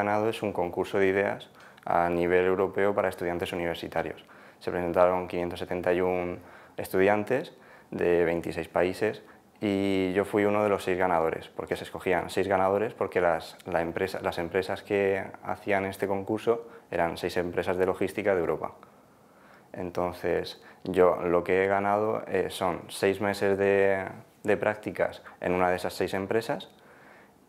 ganado es un concurso de ideas a nivel europeo para estudiantes universitarios. Se presentaron 571 estudiantes de 26 países y yo fui uno de los seis ganadores, porque se escogían seis ganadores porque las, las empresas que hacían este concurso eran seis empresas de logística de Europa. Entonces, yo lo que he ganado eh, son seis meses de, de, prácticas en una de esas seis empresas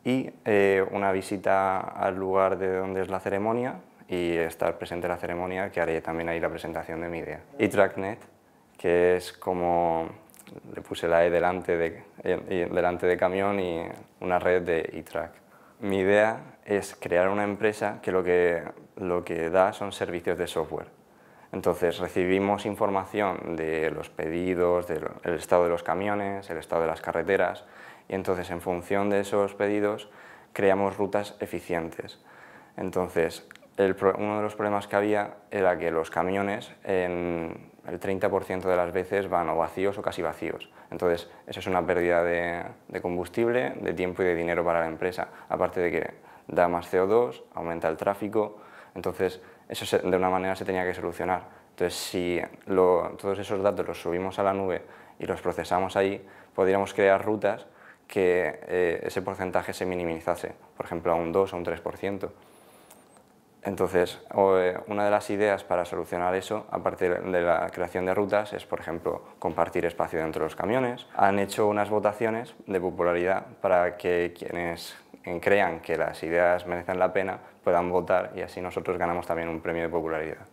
y eh, una visita al lugar de donde es la ceremonia y estar presente en la ceremonia, que haré también ahí la presentación de mi idea. Y TrackNet, que es como le puse la E delante de, delante de camión y una red de e-track. Mi idea es crear una empresa que lo, que lo que da son servicios de software. Entonces recibimos información de los pedidos, del estado de los camiones, el estado de las carreteras y entonces en función de esos pedidos creamos rutas eficientes. Entonces uno de los problemas que había era que los camiones en el 30% de las veces van o vacíos o casi vacíos. Entonces, eso es una pérdida de, combustible, de tiempo y de dinero para la empresa, aparte de que da más CO2, aumenta el tráfico, entonces eso de una manera se tenía que solucionar. Entonces, si todos esos datos los subimos a la nube y los procesamos ahí, podríamos crear rutas que eh, ese porcentaje se minimizase, por ejemplo, a un 2 o un 3%. Entonces, eh, una de las ideas para solucionar eso, aparte de la creación de rutas, es, por ejemplo, compartir espacio dentro de los camiones. Han hecho unas votaciones de popularidad para que quienes crean que las ideas merecen la pena puedan votar y así nosotros ganamos también un premio de popularidad.